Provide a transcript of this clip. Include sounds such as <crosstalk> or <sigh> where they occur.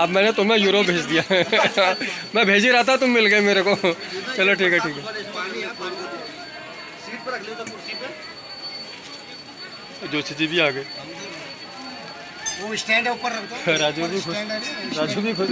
अब मैंने तुम्हें यूरो भेज दिया। <laughs> मैं भेज ही रहा था तुम मिल गए मेरे को। चलो ठीक है ठीक है। जोशी जी भी आ गए। वो स्टैंड है ऊपर राजू भी खुश राजू भी खुश